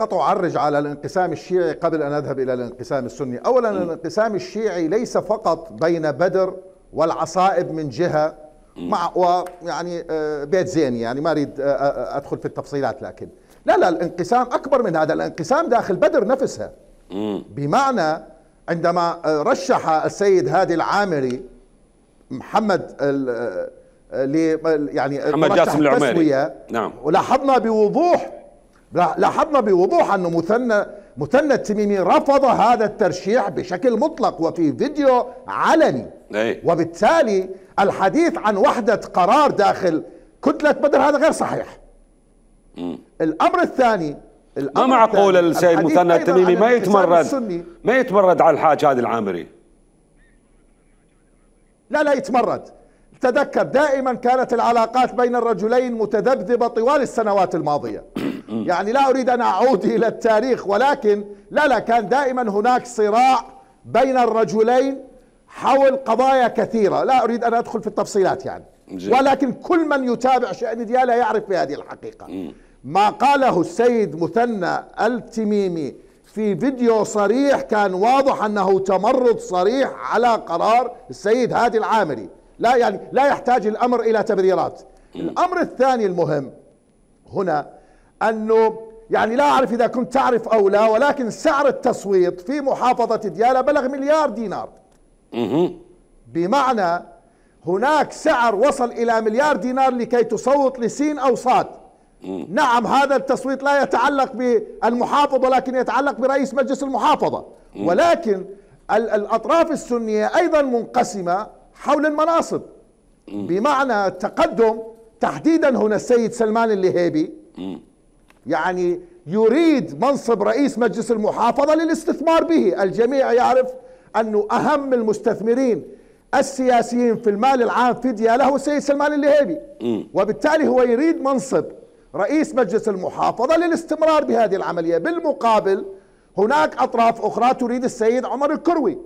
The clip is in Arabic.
فقط أعرج على الانقسام الشيعي قبل أن أذهب إلى الانقسام السني. أولا الانقسام الشيعي ليس فقط بين بدر والعصائب من جهة مع ويعني آه، بيت زين يعني ما أريد آه، آه، أدخل في التفصيلات لكن لا لا الانقسام أكبر من هذا. الانقسام داخل بدر نفسها. بمعنى عندما رشح السيد هادي العامري محمد يعني محمد جاسم العميري نعم. ولاحظنا بوضوح لاحظنا بوضوح انه مثنى مثنى التميمي رفض هذا الترشيح بشكل مطلق وفي فيديو علني. أي. وبالتالي الحديث عن وحدة قرار داخل كتلة بدر هذا غير صحيح. م. الأمر الثاني الأمر ما معقول السيد مثنى التميمي ما يتمرد؟ ما يتمرد على الحاج هذا العامري؟ لا لا يتمرد. تذكر دائما كانت العلاقات بين الرجلين متذبذبة طوال السنوات الماضية. يعني لا أريد أن أعود إلى التاريخ ولكن لا لا كان دائما هناك صراع بين الرجلين حول قضايا كثيرة. لا أريد أن أدخل في التفصيلات يعني. ولكن كل من يتابع شأن ديالا يعرف بهذه الحقيقة. ما قاله السيد مثنى التميمي في فيديو صريح كان واضح أنه تمرد صريح على قرار السيد هادي العامري. لا يعني لا يحتاج الأمر إلى تبريرات الأمر الثاني المهم هنا أنه يعني لا أعرف إذا كنت تعرف أو لا ولكن سعر التصويت في محافظة ديالى بلغ مليار دينار. بمعنى هناك سعر وصل إلى مليار دينار لكي تصوت لسين أو صاد. نعم هذا التصويت لا يتعلق بالمحافظة ولكن يتعلق برئيس مجلس المحافظة. ولكن الأطراف السنية أيضا منقسمة حول المناصب. بمعنى التقدم تحديدا هنا السيد سلمان اللهيبي. يعني يريد منصب رئيس مجلس المحافظة للاستثمار به. الجميع يعرف أنه أهم المستثمرين السياسيين في المال العام في دياله هو السيد سلمان اللهيبي وبالتالي هو يريد منصب رئيس مجلس المحافظة للاستمرار بهذه العملية. بالمقابل هناك أطراف أخرى تريد السيد عمر الكروي.